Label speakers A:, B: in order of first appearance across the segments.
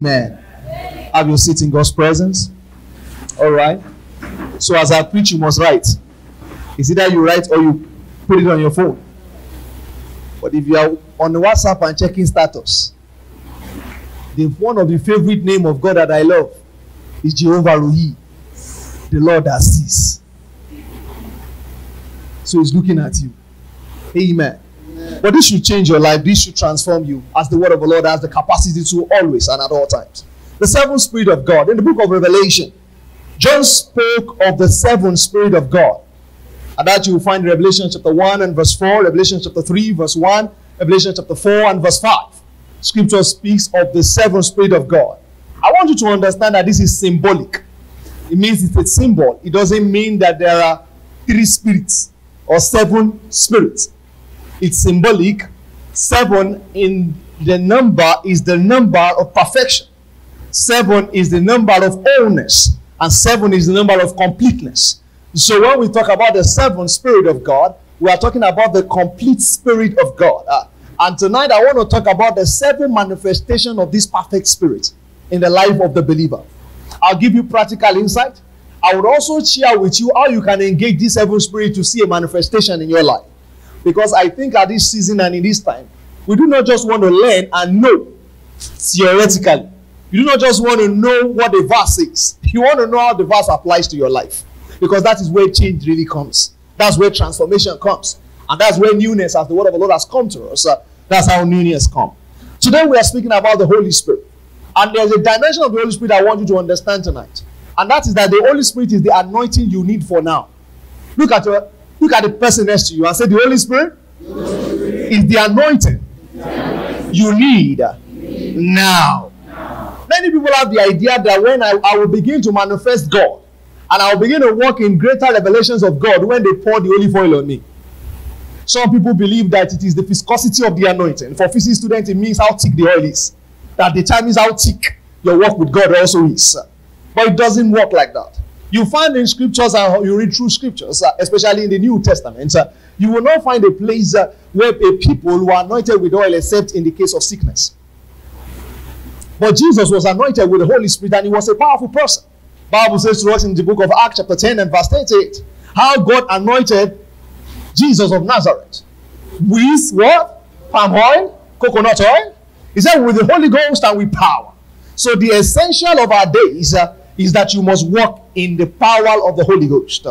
A: Man, have your seat in God's presence. All right. So as I preach, you must write. It's either you write or you put it on your phone. But if you are on the WhatsApp and checking status, the one of the favorite name of God that I love is Jehovah Ruhi, the Lord that sees. So he's looking at you. Amen. But this should change your life. This should transform you as the word of the Lord has the capacity to always and at all times. The seventh spirit of God in the book of Revelation. John spoke of the seventh spirit of God. And that you will find in Revelation chapter 1 and verse 4, Revelation chapter 3, verse 1, Revelation chapter 4 and verse 5. Scripture speaks of the seventh spirit of God. I want you to understand that this is symbolic. It means it's a symbol. It doesn't mean that there are three spirits or seven spirits. It's symbolic. Seven in the number is the number of perfection. Seven is the number of wholeness. And seven is the number of completeness. So when we talk about the seven spirit of God, we are talking about the complete spirit of God. Uh, and tonight I want to talk about the seven manifestation of this perfect spirit in the life of the believer. I'll give you practical insight. I would also share with you how you can engage this seven spirit to see a manifestation in your life. Because I think at this season and in this time, we do not just want to learn and know theoretically. You do not just want to know what the verse is. You want to know how the verse applies to your life. Because that is where change really comes. That's where transformation comes. And that's where newness, as the word of the Lord has come to us, uh, that's how newness come. Today we are speaking about the Holy Spirit. And there's a dimension of the Holy Spirit I want you to understand tonight. And that is that the Holy Spirit is the anointing you need for now. Look at your look at the person next to you and say, The Holy Spirit, Holy Spirit. is the anointing, the anointing. you need, need. now. now. Many people have the idea that when I, I will begin to manifest God and I will begin to walk in greater revelations of God when they pour the olive oil on me. Some people believe that it is the viscosity of the anointing. For physics students, it means how thick the oil is. That the determines how thick your walk with God also is. But it doesn't work like that. You find in scriptures and you read through scriptures, uh, especially in the New Testament, uh, you will not find a place uh, where a people who are anointed with oil except in the case of sickness. But Jesus was anointed with the Holy Spirit and he was a powerful person. Bible says to us in the book of Acts chapter 10 and verse 38 how God anointed Jesus of Nazareth with what? Palm oil, coconut oil. He said with the Holy Ghost and with power. So the essential of our days uh, is that you must walk in the power of the Holy Ghost.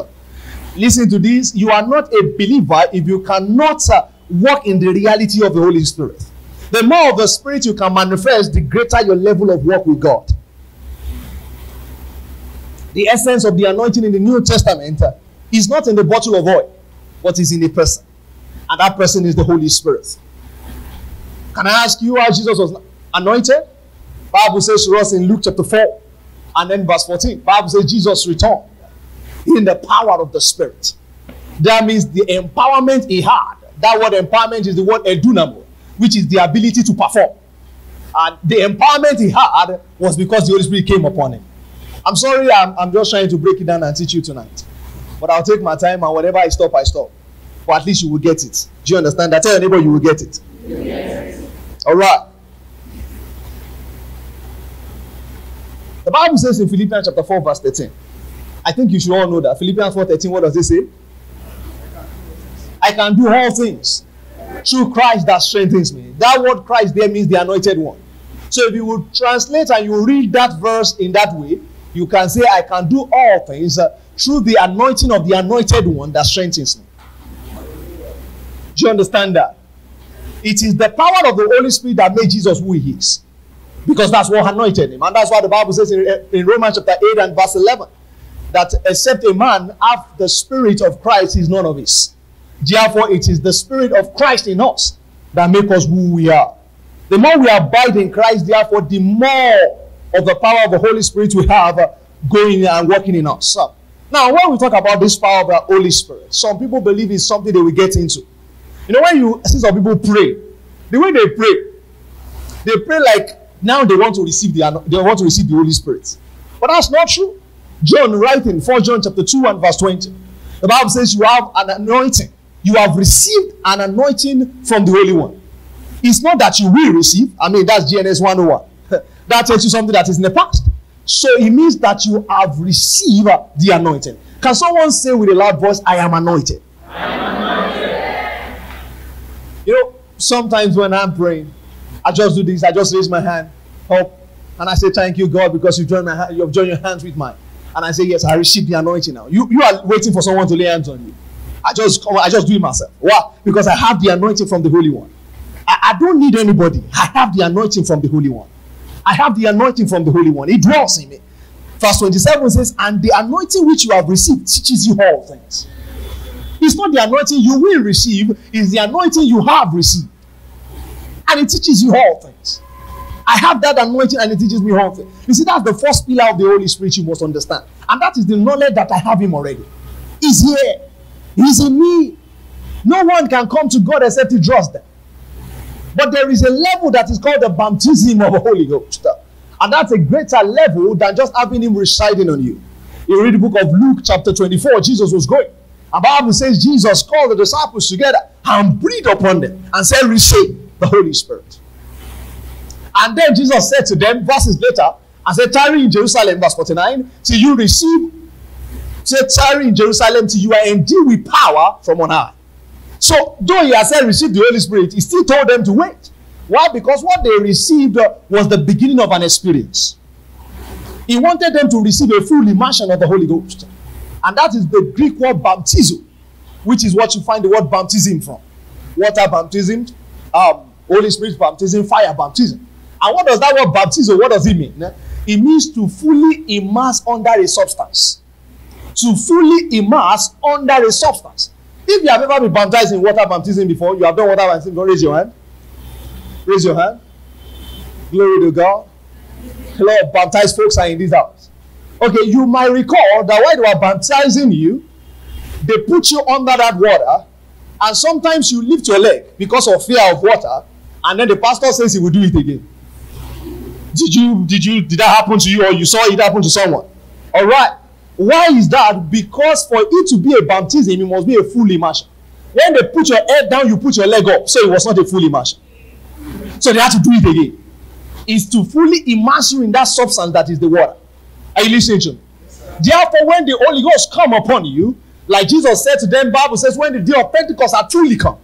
A: Listen to this. You are not a believer if you cannot uh, walk in the reality of the Holy Spirit. The more of the Spirit you can manifest, the greater your level of work with God. The essence of the anointing in the New Testament uh, is not in the bottle of oil, but is in a person. And that person is the Holy Spirit. Can I ask you how Jesus was anointed? Bible says to us in Luke chapter 4 and then verse 14. Bible says Jesus returned in the power of the Spirit. That means the empowerment he had. That word empowerment is the word edunamo, which is the ability to perform. And the empowerment he had was because the Holy Spirit came upon him. I'm sorry, I'm, I'm just trying to break it down and teach you tonight. But I'll take my time and whatever I stop, I stop. But at least you will get it. Do you understand I Tell your neighbor you will get it. Yes. All right. The Bible says in Philippians chapter 4, verse 13. I think you should all know that. Philippians 4 13, what does it say? I can do all things through Christ that strengthens me. That word Christ there means the anointed one. So if you would translate and you read that verse in that way, you can say, I can do all things uh, through the anointing of the anointed one that strengthens me. Do you understand that? It is the power of the Holy Spirit that made Jesus who he is. Because that's what anointed him. And that's why the Bible says in, in Romans chapter 8 and verse 11 that except a man have the spirit of Christ he's none of his. Therefore, it is the spirit of Christ in us that make us who we are. The more we abide in Christ, therefore, the more of the power of the Holy Spirit we have going and working in us. Now, when we talk about this power of the Holy Spirit, some people believe it's something they will get into. You know, when you see some people pray, the way they pray, they pray like now they want to receive the they want to receive the Holy Spirit. But that's not true. John writing 4 John chapter 2 and verse 20. The Bible says you have an anointing. You have received an anointing from the Holy One. It's not that you will receive. I mean, that's GNS 101. That tells you something that is in the past. So it means that you have received the anointing. Can someone say with a loud voice, I am anointed? I am anointed. You know, sometimes when I'm praying, I just do this, I just raise my hand up, and I say, Thank you, God, because you've joined, my, you've joined your hands with mine. And I say, Yes, I received the anointing now. You, you are waiting for someone to lay hands on you. I just oh, I just do it myself. Why? Because I have the anointing from the Holy One. I, I don't need anybody. I have the anointing from the Holy One. I have the anointing from the Holy One. It dwells in me. Verse 27 says, And the anointing which you have received teaches you all things. It's not the anointing you will receive, it's the anointing you have received. And it teaches you all things. I have that anointing and it teaches me all things. You see, that's the first pillar of the Holy Spirit you must understand. And that is the knowledge that I have Him already. He's here, He's in me. No one can come to God except He draws them. But there is a level that is called the baptism of the Holy Ghost. And that's a greater level than just having Him residing on you. You read the book of Luke, chapter 24, Jesus was going. And Bible says Jesus called the disciples together and breathed upon them and said, Receive the Holy Spirit. And then Jesus said to them, verses later, and said, Tarry in Jerusalem, verse 49, till you receive, said, Tarry in Jerusalem till you are endued with power from on high. So, though he has said, Receive the Holy Spirit, he still told them to wait. Why? Because what they received was the beginning of an experience. He wanted them to receive a full immersion of the Holy Ghost. And that is the Greek word baptizo, which is what you find the word baptism from. Water baptism, um, Holy Spirit baptism, fire baptism. And what does that word baptizo, what does it mean? It means to fully immerse under a substance. To fully immerse under a substance. If you have ever been baptized in water baptism before, you have done water baptism before, raise your hand. Raise your hand. Glory to God. A lot of baptized folks are in this house. Okay, you might recall that while they were baptizing you, they put you under that water, and sometimes you lift your leg because of fear of water, and then the pastor says he will do it again. Did you did you did that happen to you or you saw it happen to someone? All right. Why is that? Because for it to be a baptism, it must be a full immersion. When they put your head down, you put your leg up. So it was not a full immersion. So they had to do it again. Is to fully immerse you in that substance that is the water. Are you listening to me? Therefore, when the Holy Ghost come upon you, like Jesus said to them, Bible says, when the day of Pentecost had truly come,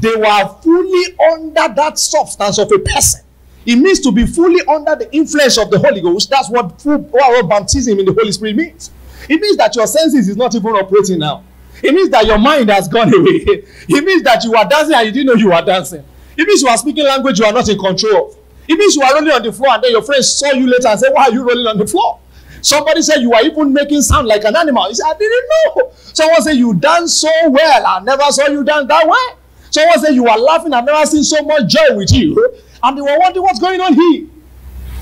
A: they were fully under that substance of a person. It means to be fully under the influence of the Holy Ghost. That's what full what baptism in the Holy Spirit means. It means that your senses is not even operating now. It means that your mind has gone away. It means that you are dancing and you didn't know you were dancing. It means you are speaking language you are not in control of. It means you are rolling on the floor and then your friends saw you later and said, Why are you rolling on the floor? Somebody said you are even making sound like an animal. You said, I didn't know. Someone said you dance so well. I never saw you dance that way. Someone said you are laughing. I've never seen so much joy with you. And they were wondering what's going on here.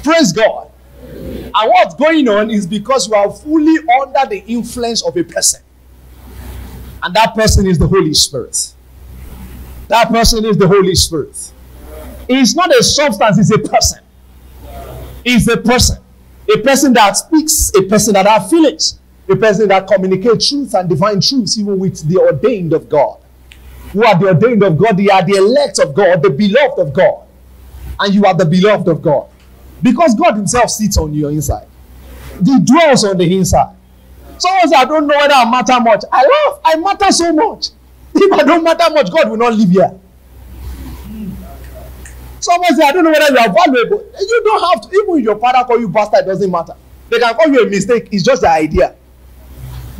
A: Praise God. And what's going on is because you are fully under the influence of a person. And that person is the Holy Spirit. That person is the Holy Spirit. It's not a substance, it's a person. It's a person. A person that speaks, a person that has feelings, a person that communicates truth and divine truths, even with the ordained of God. Who are the ordained of God? They are the elect of God, the beloved of God. And you are the beloved of God. Because God Himself sits on your inside, He dwells on the inside. Someone says, I don't know whether I matter much. I love, I matter so much. If I don't matter much, God will not live here. Someone say, I don't know whether you are valuable. You don't have to, even if your father call you bastard, it doesn't matter. They can call you a mistake, it's just the idea.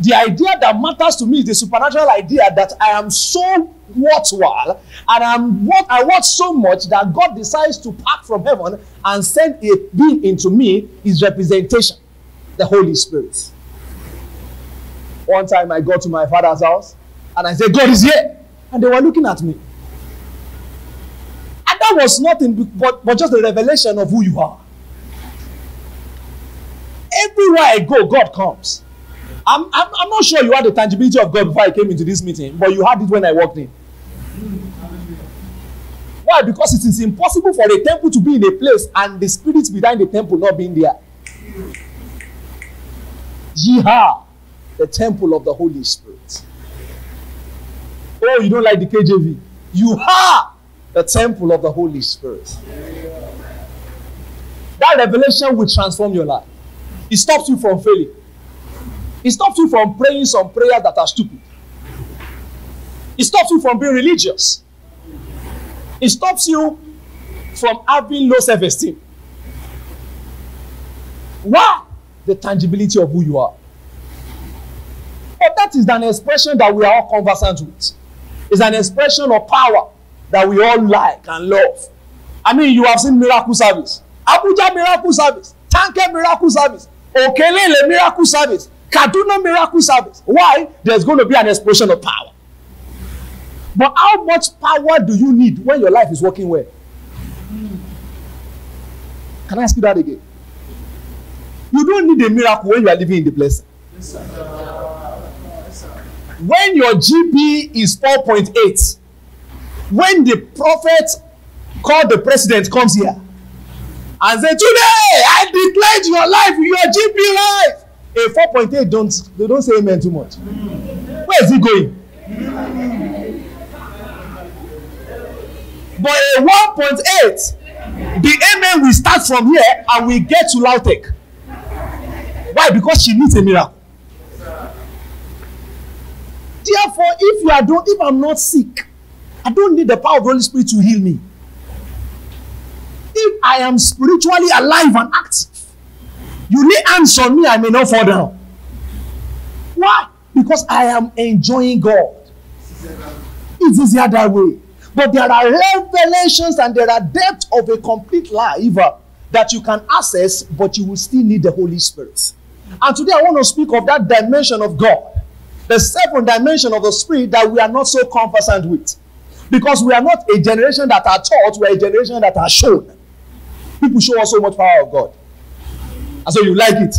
A: The idea that matters to me is the supernatural idea that I am so worthwhile and I'm what I want so much that God decides to pack from heaven and send a being into me is representation, the Holy Spirit. One time I got to my father's house and I said, God is here. And they were looking at me. And that was nothing but, but just the revelation of who you are. Everywhere I go, God comes. I'm, I'm, I'm not sure you had the tangibility of God before I came into this meeting, but you had it when I walked in. Why? Because it is impossible for a temple to be in a place and the spirits behind the temple not being there. Ye the temple of the Holy Spirit. Oh, you don't like the KJV? You are the temple of the Holy Spirit. That revelation will transform your life. It stops you from failing. It stops you from praying some prayers that are stupid. It stops you from being religious. It stops you from having low self esteem. Why? The tangibility of who you are. But that is an expression that we are all conversant with. It's an expression of power that we all like and love. I mean, you have seen miracle service. Abuja miracle service. Tanke miracle service. Okelele miracle service. Kaduna miracle service. Why? There's going to be an explosion of power. But how much power do you need when your life is working well? Can I ask you that again? You don't need a miracle when you are living in the blessing. When your GP is 4.8, when the prophet called the president comes here and say today I declared your life your GP life a 4.8 don't they don't say amen too much. Where is he going? But a 1.8 the amen will start from here and we get to Lautech. Why? Because she needs a miracle. Therefore if you are don't if i'm not sick i don't need the power of the holy spirit to heal me. If i am spiritually alive and active you lay hands on me i may not fall down why because i am enjoying god it's easier that way but there are revelations and there are depths of a complete life uh, that you can access but you will still need the holy spirit and today i want to speak of that dimension of god the seventh dimension of the spirit that we are not so conversant with. Because we are not a generation that are taught, we are a generation that are shown. People show us so much power of God. And so you like it.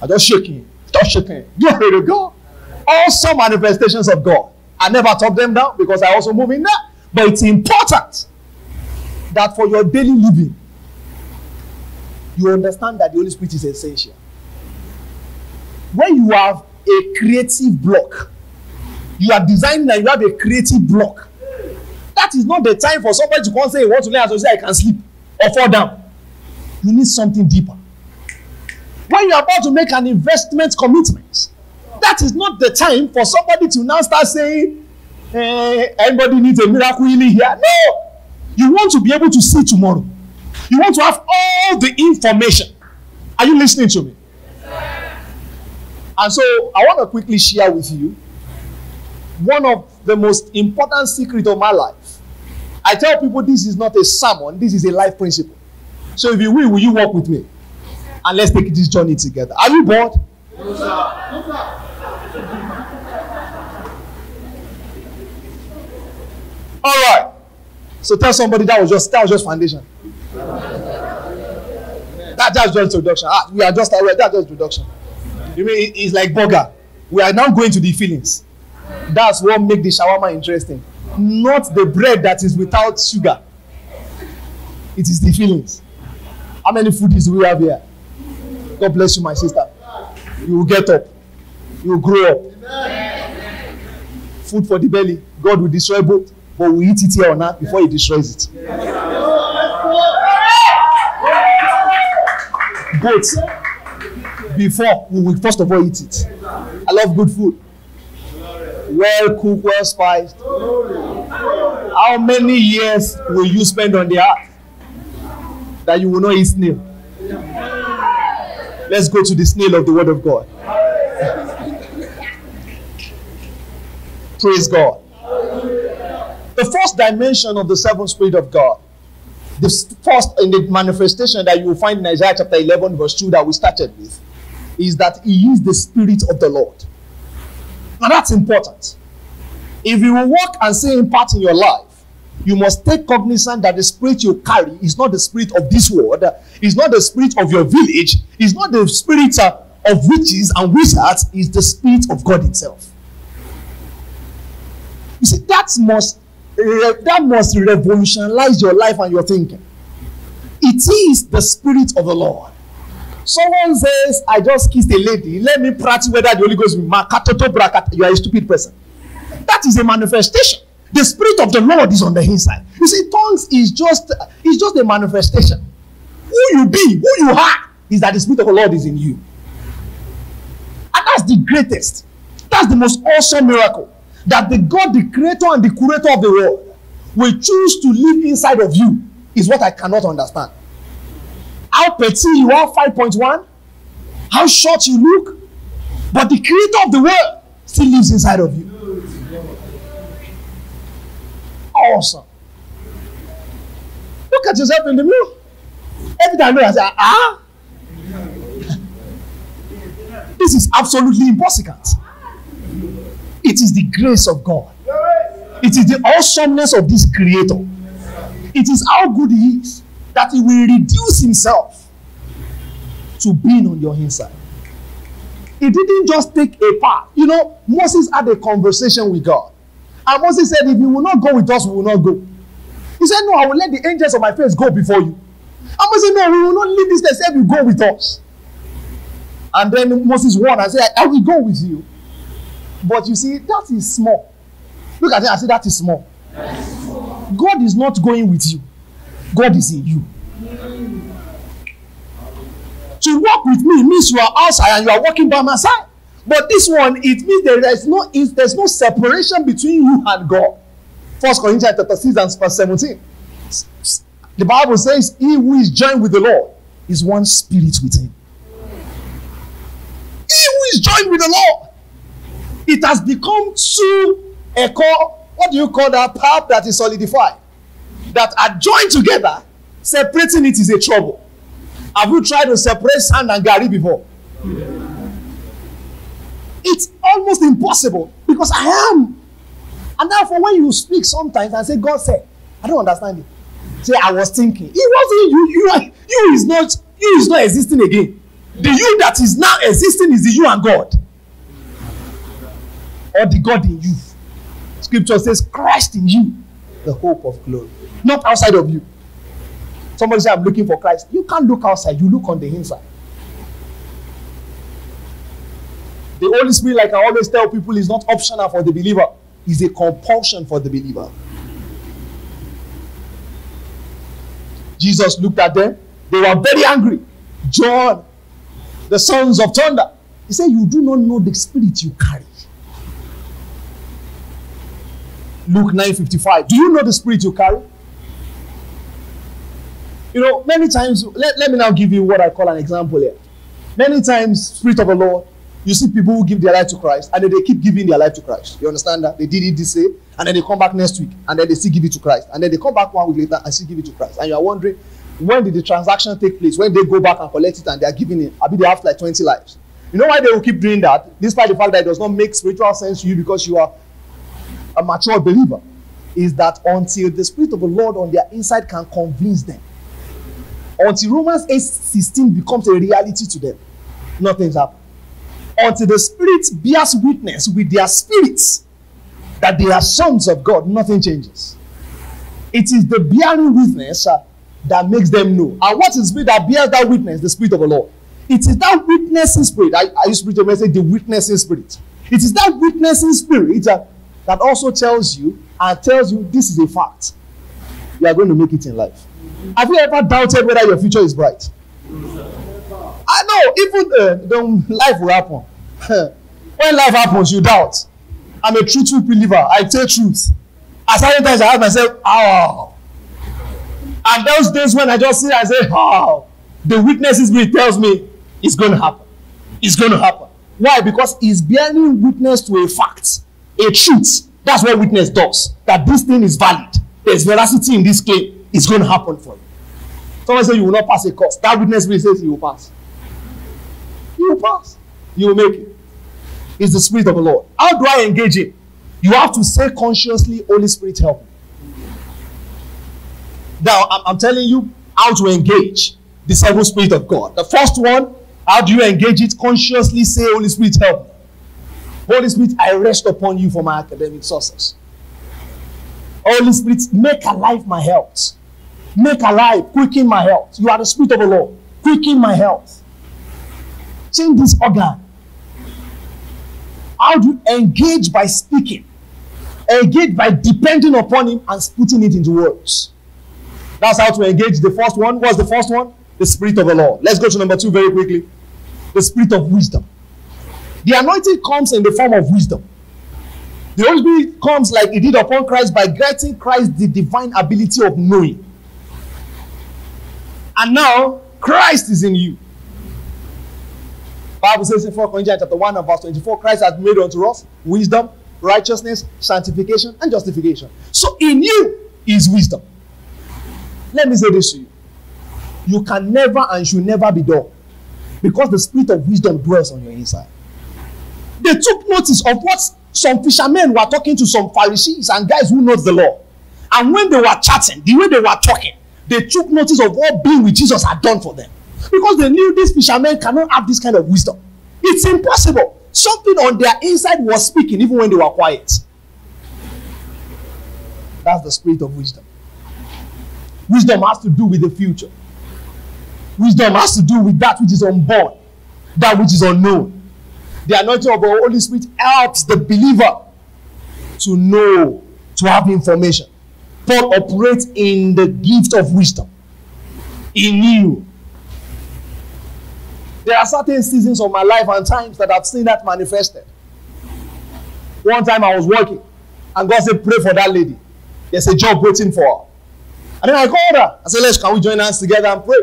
A: I'm just shaking. Stop shaking. Glory to God. Also manifestations of God. I never talk them down because I also move in there. But it's important that for your daily living, you understand that the Holy Spirit is essential. When you have a creative block. You are designing and you have a creative block. That is not the time for somebody to come say, "You want to learn how I can sleep or fall down. You need something deeper. When you are about to make an investment commitment, that is not the time for somebody to now start saying, eh, everybody needs a miracle healing here. No. You want to be able to see tomorrow. You want to have all the information. Are you listening to me? And so I want to quickly share with you one of the most important secret of my life. I tell people this is not a sermon, this is a life principle. So if you will, will you walk with me? And let's take this journey together. Are you bored? Sir. Sir. All right. So tell somebody that was just that was just foundation. That, that's just introduction. Ah, we are just aware. That's just introduction. You mean it's like burger? We are now going to the feelings. That's what make the shawarma interesting. Not the bread that is without sugar. It is the feelings. How many foodies we have here? God bless you, my sister. You will get up. You will grow up. Food for the belly. God will destroy both, but we eat it here on earth before He destroys it. Both before we will first of all eat it. I love good food. Well cooked, well spiced. How many years will you spend on the earth that you will not eat snail? Let's go to the snail of the word of God. Praise God. The first dimension of the seventh spirit of God the first in the manifestation that you will find in Isaiah chapter 11, verse 2, that we started with, is that he is the spirit of the Lord. And that's important. If you will walk and say impact in your life, you must take cognizance that the spirit you carry is not the spirit of this world, it's not the spirit of your village, it's not the spirit uh, of witches and wizards, it's the spirit of God Himself. You see, that must that must revolutionize your life and your thinking. It is the spirit of the Lord. Someone says, I just kissed a lady. Let me practice whether the Holy Ghost will brakat. You are a stupid person. That is a manifestation. The spirit of the Lord is on the inside. You see, tongues is just is just a manifestation. who you be, who you are, is that the Spirit of the Lord is in you. And that's the greatest. That's the most awesome miracle. That the God, the creator and the curator of the world, will choose to live inside of you is what I cannot understand. How petty you are, 5.1, how short you look, but the creator of the world still lives inside of you. Awesome. Look at yourself in the mirror. Every time I say, ah, this is absolutely impossible. It is the grace of God. It is the awesomeness of this creator. It is how good he is that he will reduce himself to being on your inside. He didn't just take a part. You know, Moses had a conversation with God. And Moses said, If you will not go with us, we will not go. He said, No, I will let the angels of my face go before you. And Moses said, No, we will not leave this place except you go with us. And then Moses won and said, I will go with you. But you see, that is small. Look at it and say, That is small. God is not going with you, God is in you. To walk with me means you are outside and you are walking by my side. But this one, it means there is no there's no separation between you and God. First Corinthians chapter 6 and verse 17. The Bible says, He who is joined with the Lord is one spirit with him. He who is joined with the Lord, it has become two echo. What do you call that? Path that is solidified, that are joined together. Separating it is a trouble. Have you tried to separate sand and gari before? It's almost impossible because I am. And therefore, when you speak sometimes and say, God said, I don't understand it. Say, I was thinking. It wasn't you. You, you is not you is not existing again. The you that is now existing is the you and God. Or the God in you. Scripture says, Christ in you, the hope of glory. Not outside of you. Somebody say, I'm looking for Christ. You can't look outside, you look on the inside. The Holy Spirit, like I always tell people, is not optional for the believer, it's a compulsion for the believer. Jesus looked at them, they were very angry. John, the sons of thunder, he said, You do not know the spirit you carry. Luke 9:55. Do you know the spirit you carry? You know, many times, let, let me now give you what I call an example here. Many times, Spirit of the Lord, you see people who give their life to Christ and then they keep giving their life to Christ. You understand that? They did it this day and then they come back next week and then they still give it to Christ. And then they come back one week later and still give it to Christ. And you are wondering, when did the transaction take place? When they go back and collect it and they are giving it? I mean, they have like 20 lives. You know why they will keep doing that? Despite the fact that it does not make spiritual sense to you because you are a mature believer. Is that until the Spirit of the Lord on their inside can convince them until Romans 8 16 becomes a reality to them, nothing's happened. Until the Spirit bears witness with their spirits that they are sons of God, nothing changes. It is the bearing witness uh, that makes them know. And what is spirit that bears that witness? The Spirit of the Lord. It is that witnessing spirit. I, I used to message the witnessing spirit. It is that witnessing spirit uh, that also tells you and tells you this is a fact. You are going to make it in life. Have you ever doubted whether your future is bright? I know, even uh, then life will happen. when life happens, you doubt. I'm a truthful believer. I tell truth. At certain times, I ask myself, "Oh." And those days when I just sit and say, "Oh," the witnesses spirit tells me it's going to happen. It's going to happen. Why? Because it's bearing witness to a fact, a truth. That's what witness does. That this thing is valid. There's veracity in this claim it's going to happen for you. Someone say you will not pass a course. That witness will say you will pass. You will pass. You will make it. It's the Spirit of the Lord. How do I engage it? You have to say consciously, Holy Spirit, help me. Now, I'm telling you how to engage the seven Spirit of God. The first one, how do you engage it? Consciously say, Holy Spirit, help me. Holy Spirit, I rest upon you for my academic success. Holy Spirit, make alive my health. Make alive, quicken my health. You are the Spirit of the Lord. Quicken my health. Change this organ. How do you engage by speaking? Engage by depending upon Him and putting it into words. That's how to engage the first one. What's the first one? The Spirit of the Lord. Let's go to number two very quickly. The Spirit of wisdom. The anointing comes in the form of wisdom. The Holy Spirit comes like it did upon Christ by granting Christ the divine ability of knowing. And now Christ is in you. Bible says in 4 Corinthians chapter 1 and verse 24, Christ has made unto us wisdom, righteousness, sanctification, and justification. So in you is wisdom. Let me say this to you. You can never and should never be dull because the spirit of wisdom dwells on your inside. They took notice of what some fishermen were talking to some Pharisees and guys who know the law. And when they were chatting, the way they were talking, they took notice of what being with Jesus had done for them. Because they knew these fishermen cannot have this kind of wisdom. It's impossible. Something on their inside was speaking even when they were quiet. That's the spirit of wisdom. Wisdom has to do with the future. Wisdom has to do with that which is unborn, that which is unknown. The anointing of the Holy Spirit helps the believer to know, to have information. Paul operates in the gift of wisdom. He knew. There are certain seasons of my life and times that I've seen that manifested. One time I was working, and God said, Pray for that lady. There's a job waiting for her. And then I called her. I said, Let's can we join hands together and pray?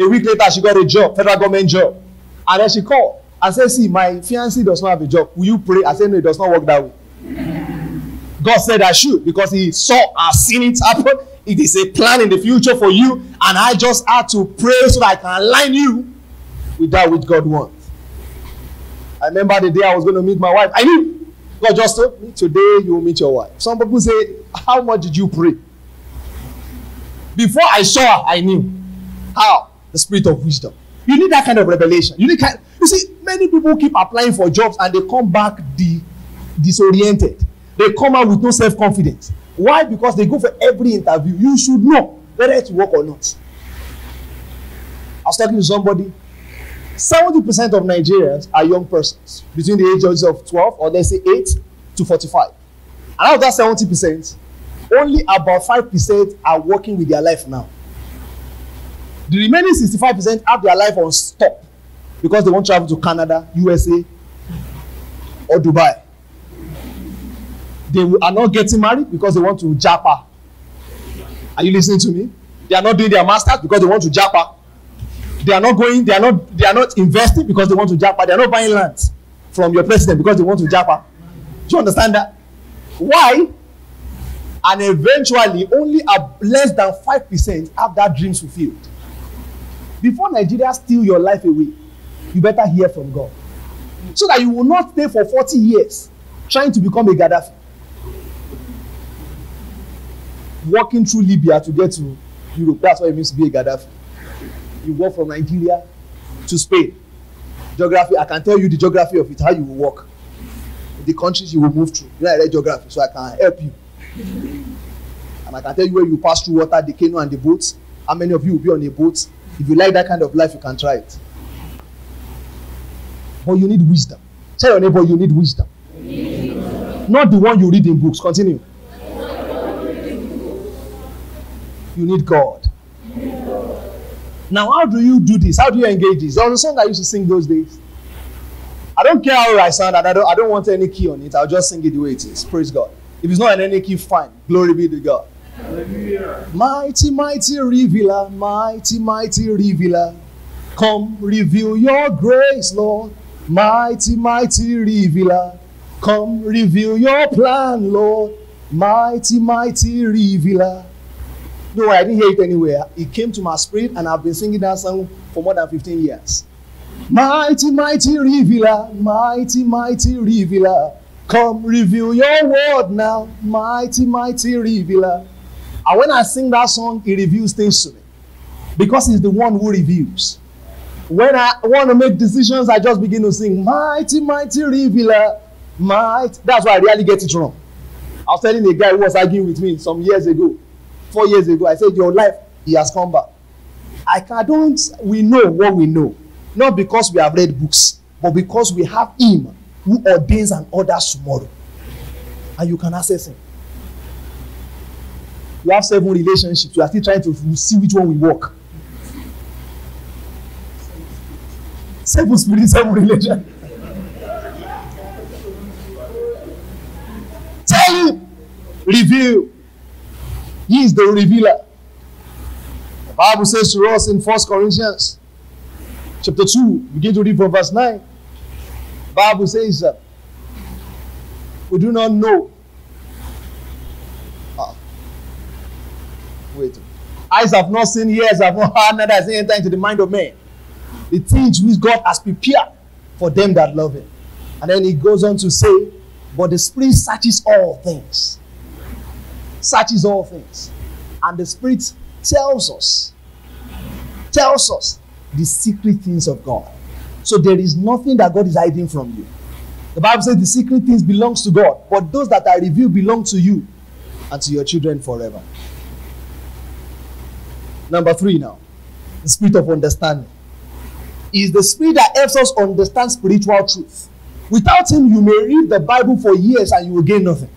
A: A week later, she got a job, federal government job. And then she called. I said, See, my fiancé does not have a job. Will you pray? I said, No, it does not work that way. God said I should because He saw, I've seen it happen. It is a plan in the future for you. And I just had to pray so that I can align you with that which God wants. I remember the day I was going to meet my wife. I knew God just told me, Today you will meet your wife. Some people say, How much did you pray? Before I saw her, I knew. How? The spirit of wisdom. You need that kind of revelation. You need kind, you see, many people keep applying for jobs and they come back disoriented. They come out with no self-confidence. Why? Because they go for every interview. You should know whether it work or not. I was talking to somebody. 70% of Nigerians are young persons between the ages of 12 or let's say 8 to 45. And out of that 70%, only about 5% are working with their life now. The remaining 65% have their life on stop because they want to travel to Canada, USA, or Dubai. They are not getting married because they want to japa. Are you listening to me? They are not doing their masters because they want to japa. They are not going, they are not, they are not investing because they want to japa. They are not buying land from your president because they want to japa. Do you understand that? Why? And eventually, only a less than 5% have that dream fulfilled. Before Nigeria steal your life away, you better hear from God. So that you will not stay for 40 years trying to become a Gaddafi. Walking through Libya to get to Europe. That's what it means to be a Gaddafi. You walk from Nigeria to Spain. Geography, I can tell you the geography of it, how you will walk. The countries you will move through. You know, I read geography, so I can help you. And I can tell you where you pass through water, the canoe, and the boats. How many of you will be on a boat? If you like that kind of life, you can try it. But you need wisdom. Tell your neighbor you need wisdom. Not the one you read in books. Continue. You need God. Now, how do you do this? How do you engage this? There was a song I used to sing those days. I don't care how I sound, and I don't, I don't want any key on it. I'll just sing it the way it is. Praise God. If it's not in any key, fine. Glory be to God. Hallelujah. Mighty, mighty revealer, mighty, mighty revealer. Come reveal your grace, Lord. Mighty, mighty revealer. Come reveal your plan, Lord. Mighty, mighty revealer. No, I didn't hear it anywhere. It came to my spirit, and I've been singing that song for more than 15 years. Mighty, mighty revealer, mighty, mighty revealer. Come reveal your word now, mighty, mighty revealer. And when I sing that song, it reveals things to me. Because he's the one who reveals. When I want to make decisions, I just begin to sing, Mighty, mighty revealer, might. That's why I really get it wrong. I was telling a guy who was arguing with me some years ago, four years ago, I said, Your life, he has come back. I don't, we know what we know. Not because we have read books, but because we have him who ordains and orders tomorrow. And you can access him. You have seven relationships. You are still trying to see which one will work. Seven spirit, seven religion. Tell him, reveal. He is the revealer. The Bible says to us in First Corinthians chapter 2, begin to read from verse 9. The Bible says, uh, We do not know. Ah. Wait. Eyes have not seen, ears have not heard, neither has entered into the mind of man. The things which God has prepared for them that love Him. And then he goes on to say, But the Spirit searches all things. Searches all things. And the Spirit tells us, tells us the secret things of God. So there is nothing that God is hiding from you. The Bible says the secret things belongs to God, but those that are revealed belong to you and to your children forever. Number three now, the spirit of understanding is the spirit that helps us understand spiritual truth. Without him, you may read the Bible for years and you will gain nothing.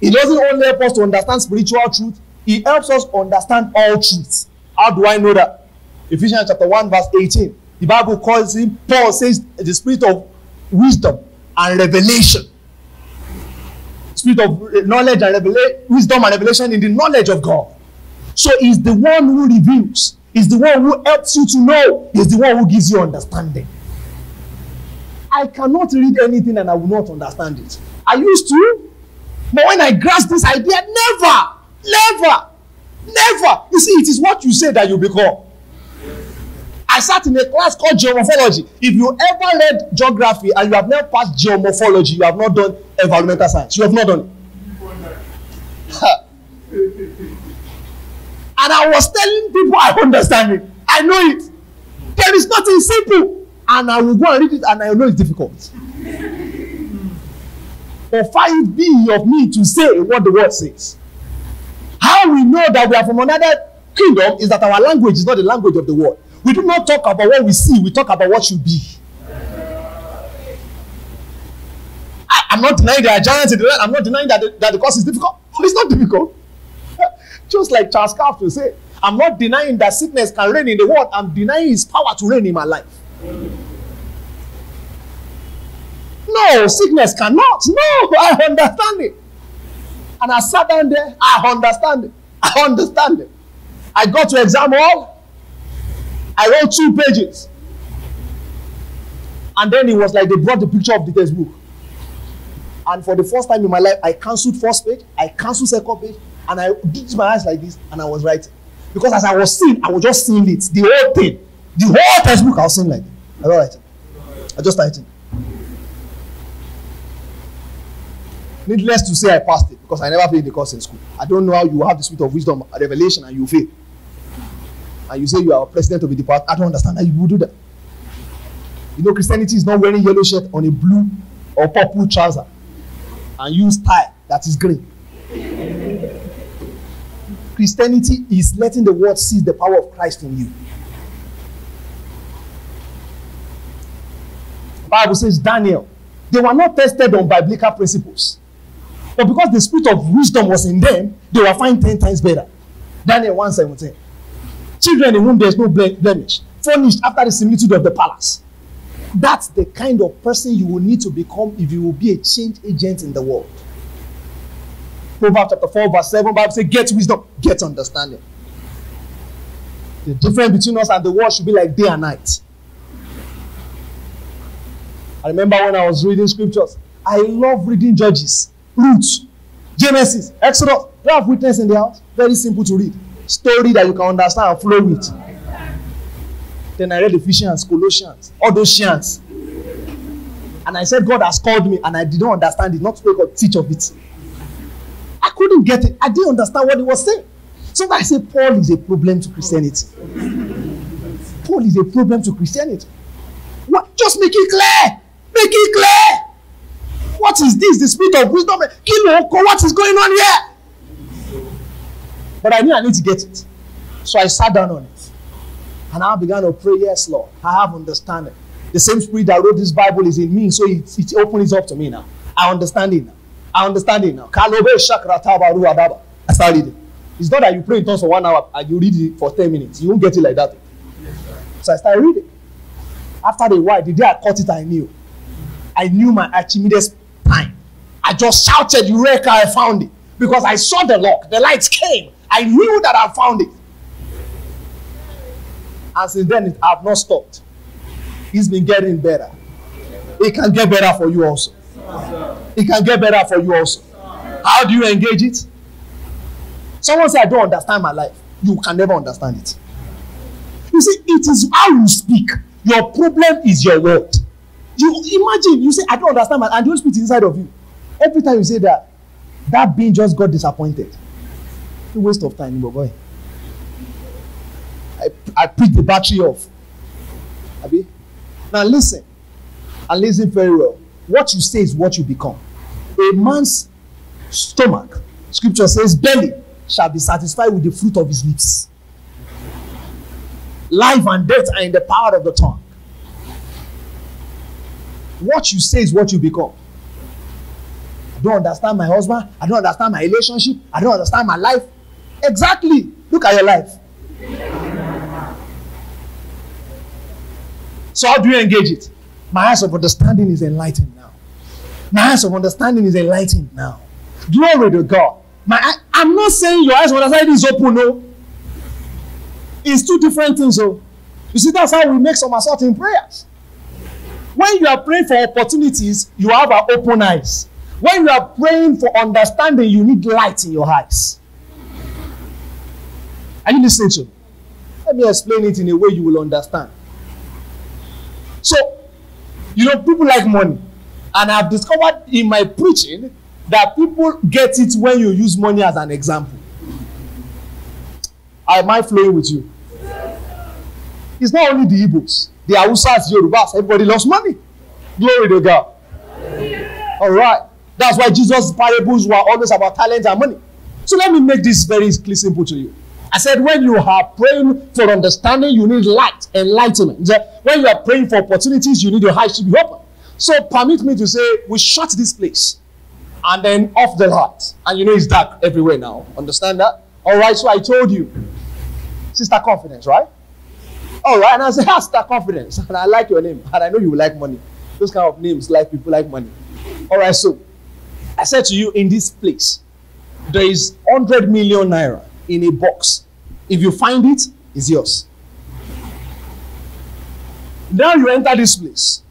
A: It doesn't only help us to understand spiritual truth, it helps us understand all truth. How do I know that? Ephesians chapter 1, verse 18. The Bible calls him, Paul says, the spirit of wisdom and revelation. Spirit of eh, knowledge and revelation, wisdom and revelation in the knowledge of God. So he's the one who reveals, he's the one who helps you to know, he's the one who gives you understanding. I cannot read anything and I will not understand it. I used to, but when I grasp this idea, never, never, never. You see, it is what you say that you become. I sat in a class called geomorphology. If you ever read geography and you have never passed geomorphology, you have not done environmental science. You have not done it. and I was telling people I understand it. I know it. There is nothing simple. And I will go and read it and I know it's difficult. Far it be of me to say what the word says. How we know that we are from another kingdom is that our language is not the language of the world. We do not talk about what we see, we talk about what should be. I, I'm not denying there are giants in the land. I'm not denying that the, that the course is difficult. It's not difficult. Just like Charles Kraft will say, I'm not denying that sickness can reign in the world. I'm denying his power to reign in my life. No, sickness cannot. No, I understand it. And I sat down there, I understand it. I understand it. I got to exam hall. I wrote two pages. And then it was like they brought the picture of the textbook. And for the first time in my life, I cancelled first page, I cancelled second page, and I did my eyes like this, and I was writing. Because as I was seeing, I was just seeing it, the whole thing, the whole textbook, I was seeing like this. I was writing. I just writing. Needless to say, I passed it because I never failed the course in school. I don't know how you have the spirit of wisdom, revelation, and you fail. And you say you are president of the department. I don't understand how you would do that. You know, Christianity is not wearing yellow shirt on a blue or purple trouser and use tie that is green. Christianity is letting the world see the power of Christ in you. The Bible says Daniel, they were not tested on biblical principles. But because the spirit of wisdom was in them, they were fine 10 times better. Daniel 1:17. Children in whom there is no blemish, furnished after the similitude of the palace. That's the kind of person you will need to become if you will be a change agent in the world. Proverbs chapter 4, verse 7, Bible says, Get wisdom, get understanding. The difference between us and the world should be like day and night. I remember when I was reading scriptures, I love reading Judges, Ruth, Genesis, Exodus. You have witness in the house? Very simple to read. Story that you can understand and flow with. Then I read Ephesians, Colossians, all those chants. And I said, God has called me, and I did not understand it, not to teach of it. I couldn't get it. I didn't understand what he was saying. So I say Paul is a problem to Christianity. Paul is a problem to Christianity. What? Just make it clear. Make it clear. What is this? The spirit of wisdom. What is going on here? But I knew I need to get it. So I sat down on it. And I began to pray, Yes, Lord. I have understanding. The same spirit that wrote this Bible is in me. So it, it opens up to me now. I understand it now. I understand it now. I start reading. It's not that you pray in tongues for one hour and you read it for 10 minutes. You won't get it like that. So I started reading. after a while, the day I caught it, I knew. I knew my Archimedes time. I just shouted, Eureka, I found it. Because I saw the lock, the lights came. I knew that I found it. And since then, I have not stopped. It's been getting better. It can get better for you also. It can get better for you also. How do you engage it? Someone say, I don't understand my life. You can never understand it. You see, it is how you speak. Your problem is your word. You imagine, you say, I don't understand and the Holy Spirit inside of you. Every time you say that, that being just got disappointed. A waste of time, my boy. I, I picked the battery off. Abi? Now listen, and listen very well. What you say is what you become. A man's stomach, scripture says, belly shall be satisfied with the fruit of his lips. Life and death are in the power of the tongue. What you say is what you become. I don't understand my husband. I don't understand my relationship. I don't understand my life. Exactly. Look at your life. So, how do you engage it? My eyes of understanding is enlightened now. My eyes of understanding is enlightened now. Glory to God. My, I'm not saying your eyes of understanding is open, no. It's two different things, so. You see, that's how we make some assaulting prayers. When you are praying for opportunities, you have an open eyes. When you are praying for understanding, you need light in your eyes. Are you listening to me? Let me explain it in a way you will understand. So, you know, people like money. And I've discovered in my preaching that people get it when you use money as an example. Am I flowing with you? It's not only the Igbos, the Hausas, Yorubas, everybody lost money. Glory to God. All right. That's why Jesus' parables were always about talent and money. So let me make this very simple to you. I said, when you are praying for understanding, you need light, enlightenment. When you are praying for opportunities, you need your eyes to be open. So permit me to say, we shut this place and then off the light. And you know it's dark everywhere now. Understand that? All right, so I told you, Sister Confidence, right? All right, and I said, ah, Sister Confidence. And I like your name, and I know you like money. Those kind of names like people like money. All right, so I said to you in this place, there is 100 million naira in a box. If you find it, it's yours. Now you enter this place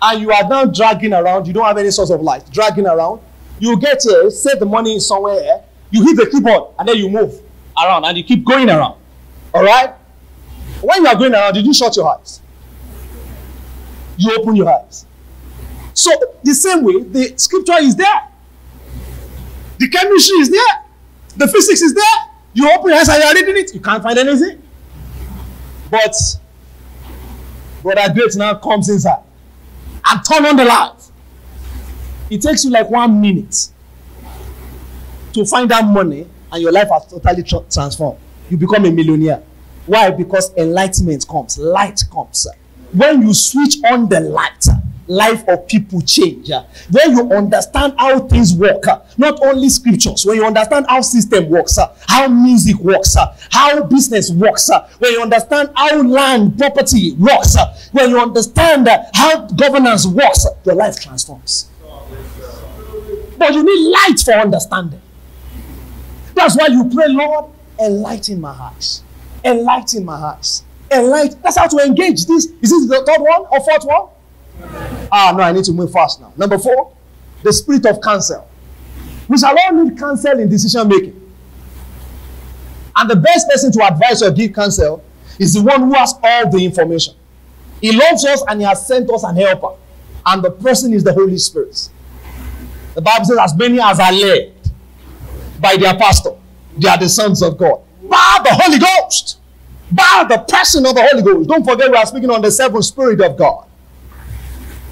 A: and you are now dragging around. You don't have any source of light. Dragging around. You get here, set the money somewhere. You hit the keyboard and then you move around and you keep going around. All right? When you are going around, did you shut your eyes? You open your eyes. So, the same way, the scripture is there. The chemistry is there. The physics is there. You open your eyes and you are reading it. You can't find anything. But Brother Great now comes inside and turn on the light. It takes you like one minute to find that money and your life has totally tra transformed. You become a millionaire. Why? Because enlightenment comes, light comes. When you switch on the light, life of people change. When you understand how things work, not only scriptures, when you understand how system works, how music works, how business works, when you understand how land property works, when you understand how governance works, your life transforms. But you need light for understanding. That's why you pray, Lord, enlighten my eyes. Enlighten my eyes. Enlighten. That's how to engage this. Is this the third one or fourth one? Ah, no, I need to move fast now. Number four, the spirit of counsel. We shall all need counsel in decision making. And the best person to advise or give counsel is the one who has all the information. He loves us and he has sent us an helper. And the person is the Holy Spirit. The Bible says, as many as are led by their pastor, they are the sons of God. By the Holy Ghost. By the person of the Holy Ghost. Don't forget, we are speaking on the seventh spirit of God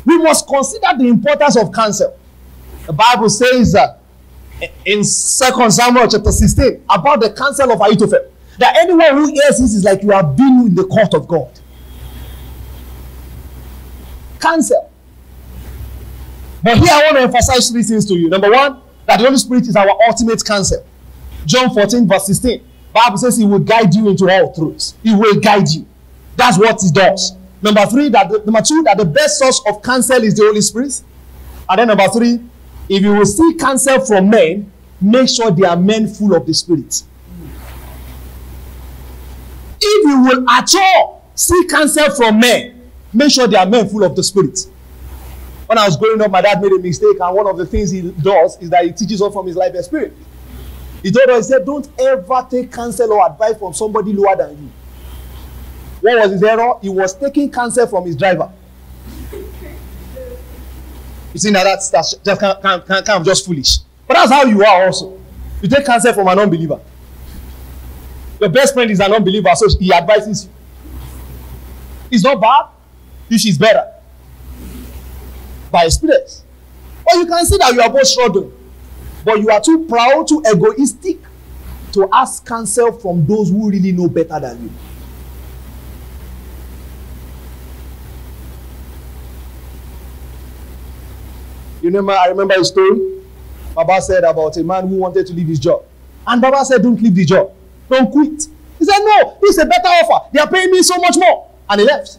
A: we must consider the importance of counsel. The Bible says uh, in Second Samuel chapter 16 about the counsel of Ahithophel that anyone who hears this is like you have been in the court of God. Counsel. But here I want to emphasize three things to you. Number one, that the Holy Spirit is our ultimate counsel. John 14, verse 16. Bible says he will guide you into all truths. He will guide you. That's what he does. Number three, that the, number two, that the best source of counsel is the Holy Spirit. And then number three, if you will see counsel from men, make sure they are men full of the Spirit. If you will at all see counsel from men, make sure they are men full of the Spirit. When I was growing up, my dad made a mistake, and one of the things he does is that he teaches us from his life experience. He told us, he said, Don't ever take counsel or advice from somebody lower than you. What was his error? He was taking counsel from his driver. You see, now that's, that's just kind, kind, kind of just foolish. But that's how you are also. You take counsel from an unbeliever. Your best friend is an unbeliever, so he advises you. It's not bad. If she's better. By experience. But you can see that you are both struggling. But you are too proud, too egoistic to ask counsel from those who really know better than you. You remember, I remember a story. Baba said about a man who wanted to leave his job. And Baba said, Don't leave the job. Don't quit. He said, No, this is a better offer. They are paying me so much more. And he left.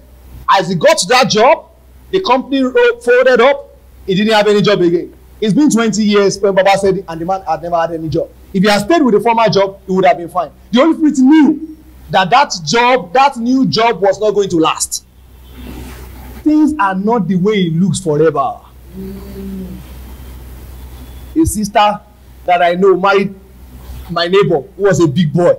A: As he got that job, the company folded up. He didn't have any job again. It's been 20 years when Baba said, and the man had never had any job. If he had stayed with the former job, he would have been fine. The Holy Spirit knew that that job, that new job was not going to last. Things are not the way it looks forever. A sister that I know married my neighbor who was a big boy.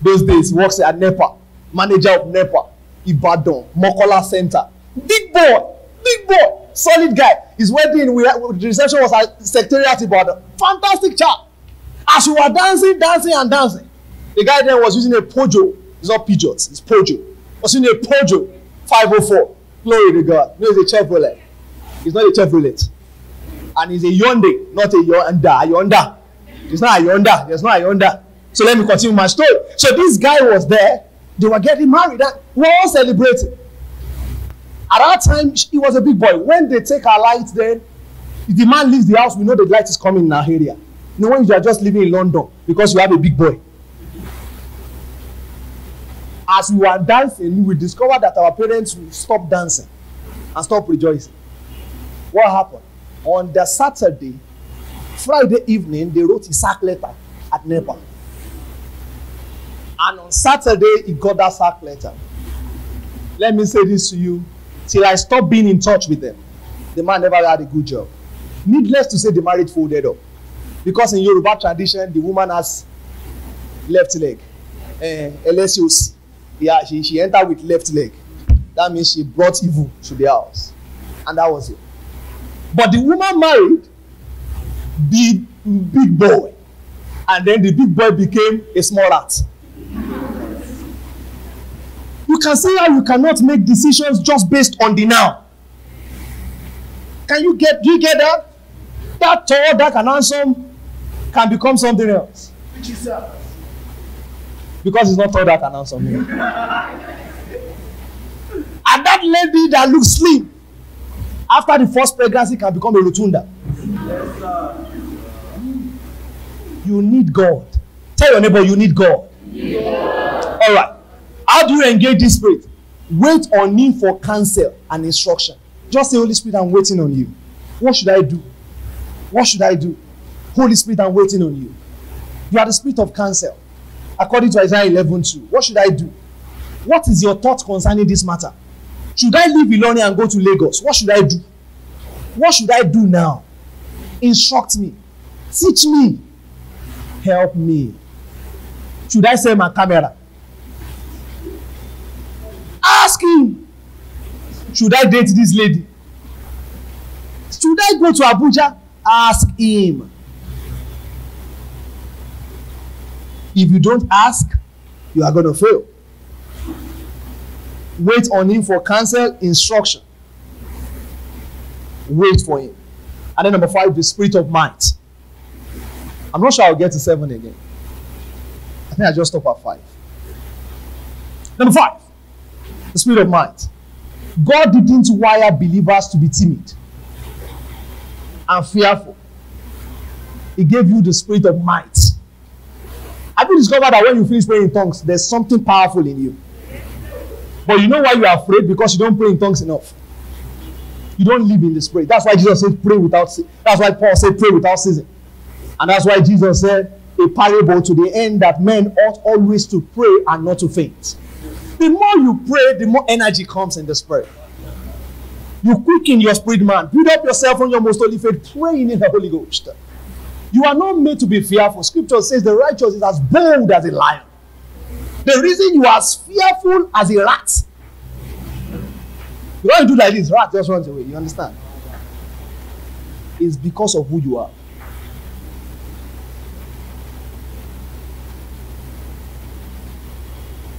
A: Those days, works at NEPA, manager of NEPA, Ibadan, Mokola Center. Big boy, big boy, solid guy. His wedding, we, the reception was at Secretariat Ibadan. Fantastic chap. As we were dancing, dancing, and dancing, the guy then was using a Pojo. It's not Peugeot, it's Pojo. Was using a Pojo 504. Glory to God. No, it's a Chevrolet. It's not a Chevrolet. And it's a Hyundai, not a Honda. A Honda. It's not a Honda. There's not a Honda. So let me continue my story. So this guy was there. They were getting married. And we were all celebrating. At that time, he was a big boy. When they take our light, then if the man leaves the house, we know the light is coming in our area. You know, when you are just living in London because you have a big boy. As we were dancing, we discovered that our parents would stop dancing and stop rejoicing. What happened? On the Saturday, Friday evening, they wrote a sack letter at NEPA. And on Saturday, he got that sack letter. Let me say this to you. Till I stopped being in touch with them, the man never had a good job. Needless to say, the marriage folded up. Because in Yoruba tradition, the woman has left leg. Uh, eh, LSOC. Yeah, she, she entered with left leg. That means she brought evil to the house. And that was it. But the woman married big big boy and then the big boy became a small rat can see how you cannot make decisions just based on the now can you get do you get that that tall dark and handsome can become something else because it's not tall dark and handsome and that lady that looks slim after the first pregnancy can become a rotunda yes, you need God. Tell your neighbor you need God. Yeah. All right. How do you engage this spirit? Wait on him for counsel and instruction. Just say, Holy Spirit, I'm waiting on you. What should I do? What should I do? Holy Spirit, I'm waiting on you. You are the spirit of counsel. According to Isaiah 11 2. What should I do? What is your thought concerning this matter? Should I leave Ilorin and go to Lagos? What should I do? What should I do now? Instruct me. Teach me help me. Should I sell my camera? Ask him. Should I date this lady? Should I go to Abuja? Ask him. If you don't ask, you are to fail. Wait on him for counsel, instruction. Wait for him. And then number five, the spirit of might. I'm not sure I'll get to seven again. I think I just stop at five. Number five, the spirit of might. God didn't wire believers to be timid and fearful. He gave you the spirit of might. Have you discovered that when you finish praying in tongues, there's something powerful in you? But you know why you are afraid? Because you don't pray in tongues enough. You don't live in the spirit. That's why Jesus said, pray without That's why Paul said, pray without ceasing. And that's why Jesus said a parable to the end that men ought always to pray and not to faint. The more you pray, the more energy comes in the spirit. You quicken your spirit man. Build up yourself on your most holy faith, praying in the Holy Ghost. You are not made to be fearful. Scripture says the righteous is as bold as a lion. The reason you are as fearful as a rat. You don't do like this, rat just runs away. You understand? It's because of who you are.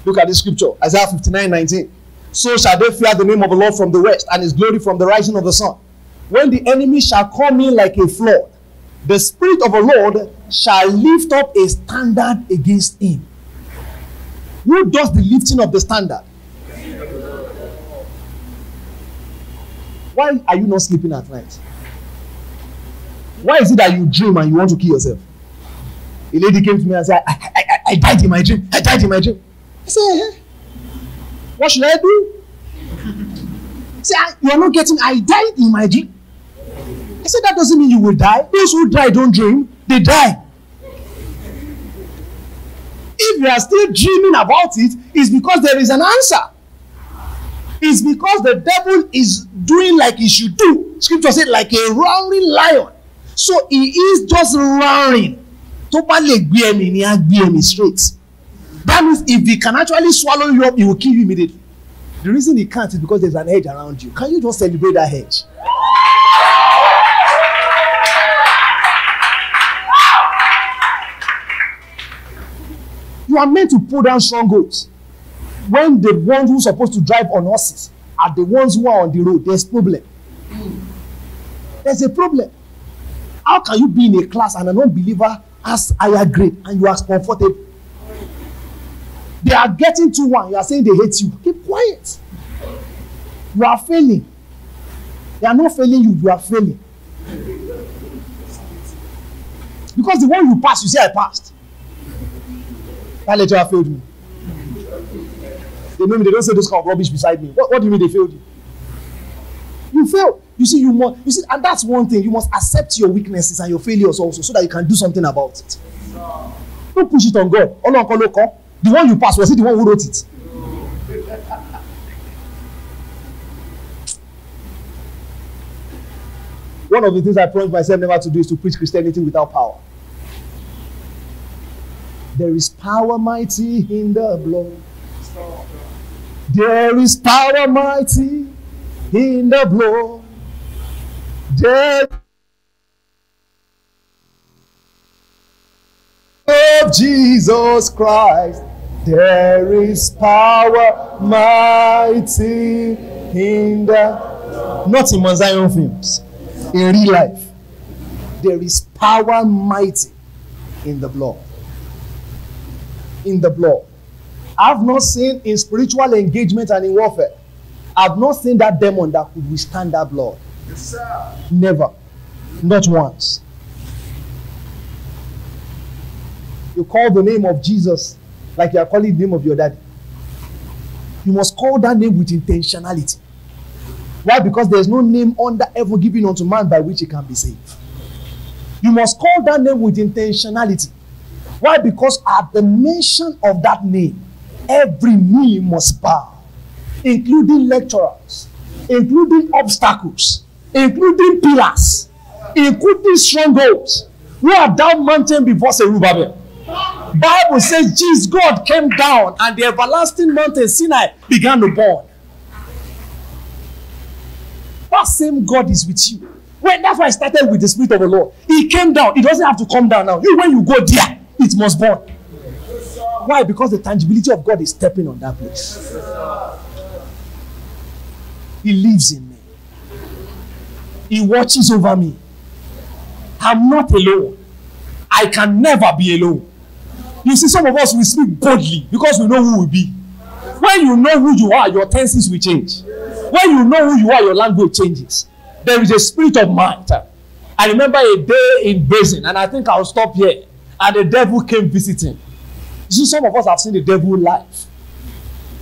A: Look at this scripture, Isaiah 59 19. So shall they fear the name of the Lord from the west, and his glory from the rising of the sun. When the enemy shall come in like a flood, the Spirit of the Lord shall lift up a standard against him. Who does the lifting of the standard? Why are you not sleeping at night? Why is it that you dream and you want to kill yourself? A lady came to me and said, I, I, I, I died in my dream. I died in my dream. I said, what should I do? Say, you are not getting, I died in my dream. I said, that doesn't mean you will die. Those who die don't dream, they die. If you are still dreaming about it, it's because there is an answer. It's because the devil is doing like he should do. Scripture said, like a roaring lion. So he is just roaring. Tó bá lè gbé ẹ̀mí ni á gbé ẹ̀mí straight. That means if he can actually swallow you up, he will kill you immediately. The reason he can't is because there's an edge around you. Can you just celebrate that hedge? You are meant to pull down strongholds. When the ones who are supposed to drive on horses are the ones who are on the road, there's problem. There's a problem. How can you be in a class and an unbeliever has higher grade and you are comfortable? They are getting to one. You are saying they hate you. Keep quiet. You are failing. They are not failing you. You are failing. Because the one you pass, you say I passed. That lecturer failed me. They know me, they don't say this kind of rubbish beside me. What, what do you mean they failed you? You fail. You see, you must, you see, and that's one thing. You must accept your weaknesses and your failures also so that you can do something about it. Don't push it on God. The one you passed, was it the one who wrote it? One of the things I promised myself never to do is to preach Christianity without power. There is power mighty in the blood. There is power mighty in the blood. There of Jesus Christ. There is power mighty in the not in Mount Zion films, in real life. There is power mighty in the blood in the blood. I've not seen in spiritual engagement and in warfare, I've not seen that demon that could withstand that blood. Yes, Never. Not once. You call the name of Jesus like you are calling the name of your daddy. You must call that name with intentionality. Why? Because there's no name under ever given unto man by which he can be saved. You must call that name with intentionality. Why? Because at the mention of that name, every knee must bow, including lecturers, including obstacles, including pillars, including strongholds. Who are down mountain before Zerubbabel? Bible says Jesus God came down and the everlasting mountain Sinai began to burn. That same God is with you. Well, that's why I started with the Spirit of the Lord. He came down. He doesn't have to come down now. You, when you go there, it must burn. Why? Because the tangibility of God is stepping on that place. He lives in me. He watches over me. I'm not alone. I can never be alone. You see, some of us we speak boldly because we know who we be. When you know who you are, your tenses will change. When you know who you are, your language changes. There is a spirit of might. I remember a day in Basin, and I think I'll stop here and the devil came visiting. You see, some of us have seen the devil live.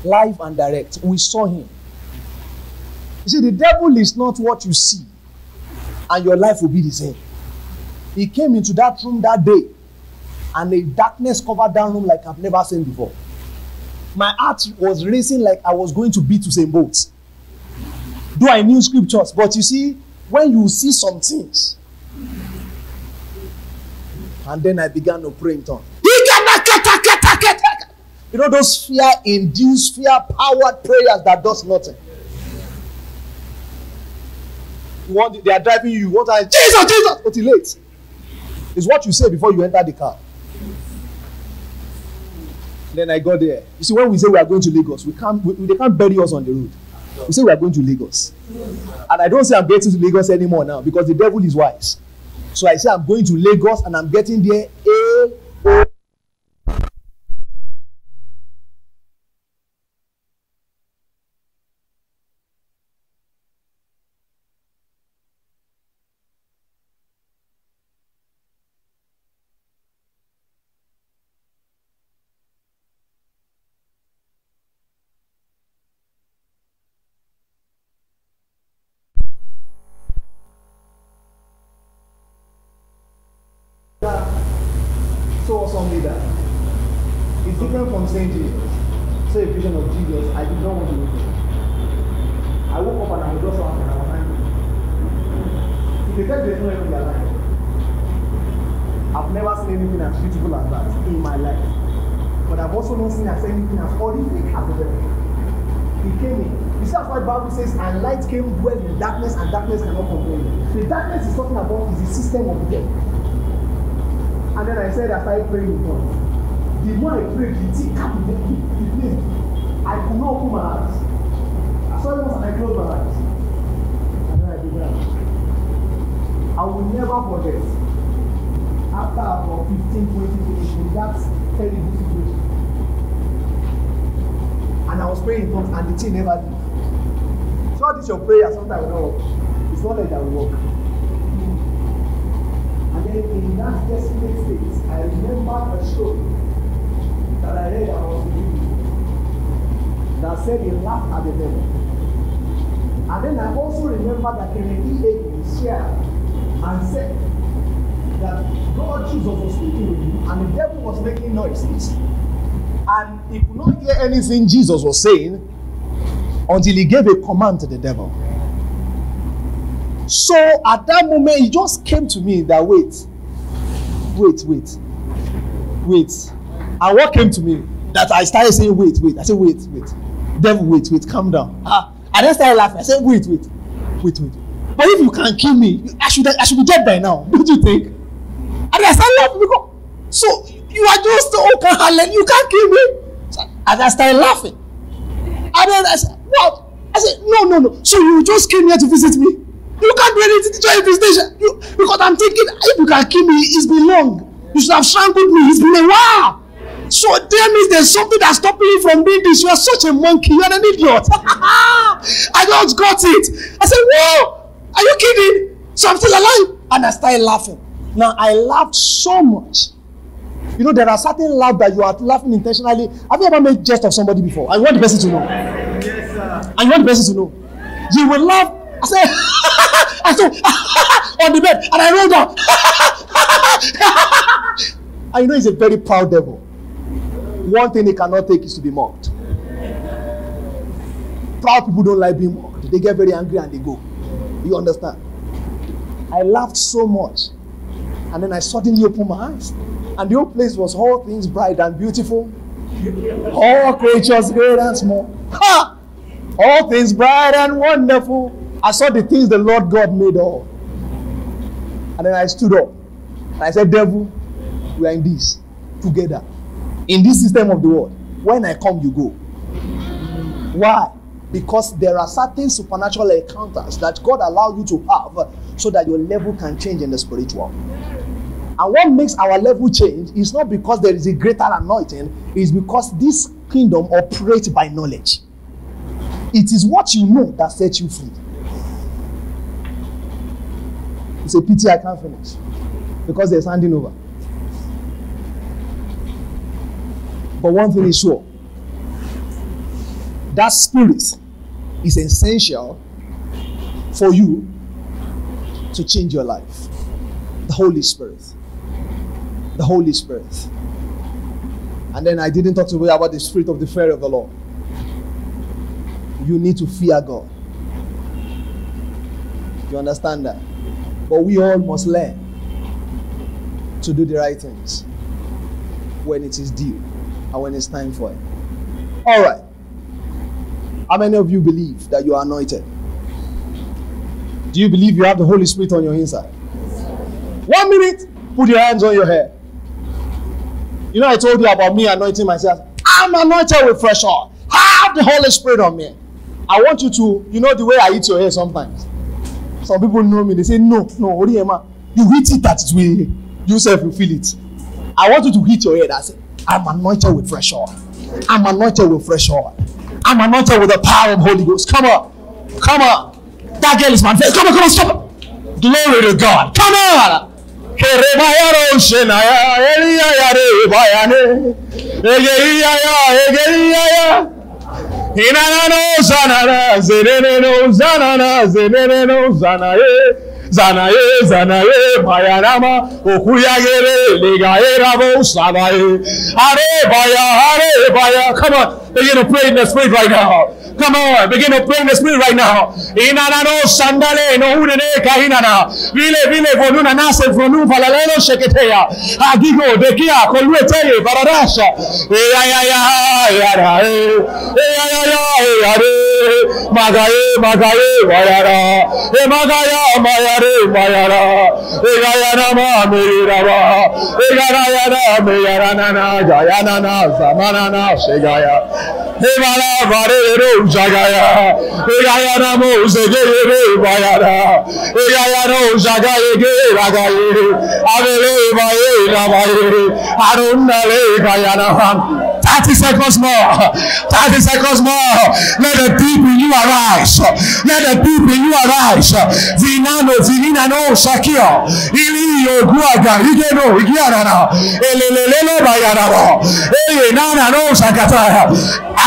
A: Live and direct. We saw him. You see, the devil is not what you see, and your life will be the same. He came into that room that day, and a darkness covered that room like I've never seen before. My heart was racing like I was going to beat to same boat. Though I knew scriptures, but you see, when you see some things, and then I began to pray in tongues. You know those fear-induced, fear-powered prayers that does nothing. Want, they are driving you. Want to Jesus, Jesus, but it's late. It's what you say before you enter the car. Then I got there. You see, when we say we are going to Lagos, we can't. We, they can't bury us on the road. We say we are going to Lagos, and I don't say I'm getting to Lagos anymore now because the devil is wise. So I say I'm going to Lagos, and I'm getting there. A O so awesome leader. It's different from saying Jesus. Say a vision of Jesus, I did not want to look at I woke up and I was just laughing and I was angry. If they tell you there's no heaven in their life, I've never seen anything as beautiful as that in my life. But I've also not seen as anything as horrific as the devil. He came in. You see, that's why the Bible says, and light came dwell in darkness, and darkness cannot comprehend it. The darkness is talking about is the system of the devil. And then I said, I started praying in tongues. The more I prayed, the thicker the, the, place. I could not open my eyes. I saw it once and I closed my eyes. And then I began. I will never forget. After about 15, 20 minutes in that terrible situation. And I was praying in tongues and the thing never did. So this your prayer sometimes will not work. It's not like that will work. In that desperate state, I remember a story that I read and was reading that said he laughed at the devil. And then I also remember that Kenneth Hagin shared and said that God Jesus was speaking with him and the devil was making noises. And he could not hear anything Jesus was saying until he gave a command to the devil. So at that moment, it just came to me that wait, wait, wait, wait. And what came to me that I started saying, wait, wait. I said, wait, wait. Devil, wait, wait, calm down. Ah, I then started laughing. I said, wait, wait, wait, wait. But if you can kill me, I should I should be dead by now. Don't you think? And I started laughing because so you are just can Helen, you can't kill me. And I started laughing. And then I said, what? I said, no, no, no. So you just came here to visit me? You can't do anything to join visitation. You, because I'm thinking, if you can kill me, it's been long. You should have strangled me. It's been a while. So that means there's something that's stopping you from doing this. You are such a monkey. You're an idiot. I just got it. I said, Whoa, are you kidding? So I'm still alive. And I started laughing. Now I laughed so much. You know, there are certain laugh that you are laughing intentionally. Have you ever made jest of somebody before? I want the person to know.
B: Yes, sir.
A: I want the person to know. You will laugh. I said, I said, on the bed, and I rolled down. you know, he's a very proud devil. One thing he cannot take is to be mocked. Proud people don't like being mocked. They get very angry and they go. You understand? I laughed so much. And then I suddenly opened my eyes. And the whole place was all things bright and beautiful. All creatures great and small. Ha! All things bright and wonderful. I saw the things the Lord God made all. And then I stood up. And I said, Devil, we are in this together. In this system of the world. When I come, you go. Why? Because there are certain supernatural encounters that God allows you to have so that your level can change in the spiritual. And what makes our level change is not because there is a greater anointing, it's because this kingdom operates by knowledge. It is what you know that sets you free. It's a pity I can't finish because there's handing over. But one thing is sure that spirit is essential for you to change your life. The Holy Spirit. The Holy Spirit. And then I didn't talk to you about the spirit of the fear of the Lord. You need to fear God. You understand that? But we all must learn to do the right things when it is due and when it's time for it. All right. How many of you believe that you are anointed? Do you believe you have the Holy Spirit on your inside? One minute, put your hands on your head. You know, I told you about me anointing myself. I'm anointed with fresh oil. Have the Holy Spirit on me. I want you to, you know, the way I eat your hair sometimes. Some people know me, they say, No, no, Oriema, you eat it that way. You self will feel it. I want you to hit your head. I say, I'm anointed with fresh oil. I'm anointed with fresh oil. I'm anointed with the power of Holy Ghost. Come on. Come on. That girl is my face. Come on, come on, stop it. Glory to God. Come on. Inanano zanana zeneno zanana zeneno zanaye zanaye zanaye mayanama okuyagere legaera bo sanaye. Are baya are baya. Come on begin to pray in the spirit right now Come on, begin to pray in the spirit right now. Inanano sandale no unene kahinana. Vile vile vonuna nase vonu falalelo sheketea. Agigo dekia kolueteye varadasha. Eya ya ya ya ra e. Eya ya ya ya re. Magae magae vayara. E magaya mayare mayara. Eya ya na ma meirava. Eya ra ya ra meyara na na jaya na na zamana na shegaya. Evala vare ro Zagaya, Egayana Mo Zegere Bayara, Egayano Zagaye Ragaye, Avele Baye Navaye, Arundale Gayana. 30 seconds more. 30 seconds more. Let the in you arise. Let the in you arise. Vinano, vinina no shakio. Ili yo guaga, igeno, igiarana. Elelelele bayaraba. Eye nana no sakataya.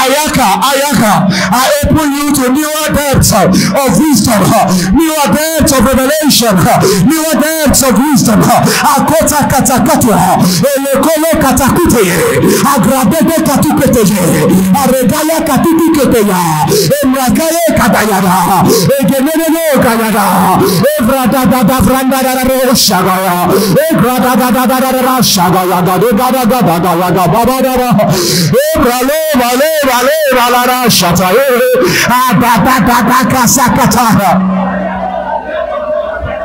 A: Ayaka, ayaka. I open you to newer depths of wisdom, newer depths of revelation, newer depths of wisdom. Akota katakatwa. Elekolo katakute. Agrabebe katuketeje. Aregaya katuketeya. Emrakaye kadayada. Egenene kayada. Evrada da da vranda da da shagaya. Evrada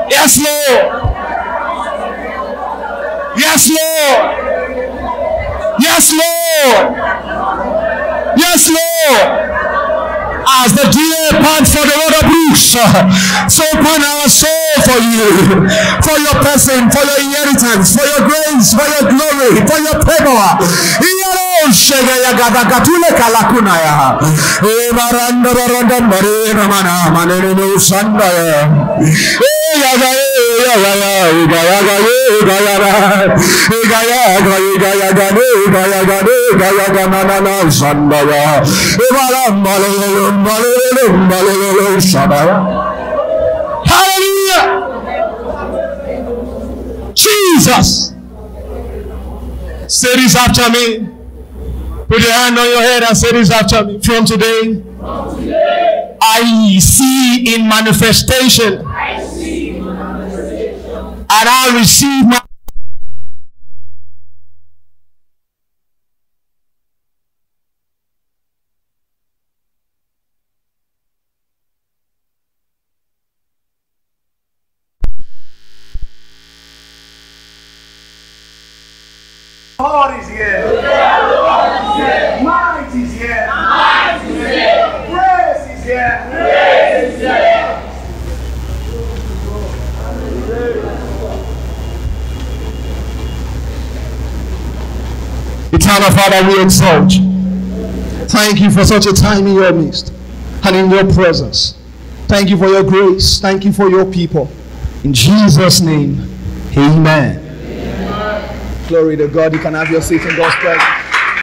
A: Yes, Lord. Yes, Lord. Yes, Lord. Yes, Lord. As the deer pants for the water brooks, so pant our soul for you, for your person, for your inheritance, for your grace, for your glory, for your favor. shegeyagadagatule kalakunaya ebarandororondambarenamanamanenenusandaya eyaga Hallelujah. Jesus. Say this after me. Put your hand on your head and say this after me. From today, From today I, see in manifestation, I see in manifestation, and I receive my God is here. Might is here. Might is here. Grace is here. Grace is here. Eternal We exalt you. Thank you for such a time in your midst and in your presence. Thank you for your grace. Thank you for your people. In Jesus' name, amen. Glory to God. You can have your seat in God's presence.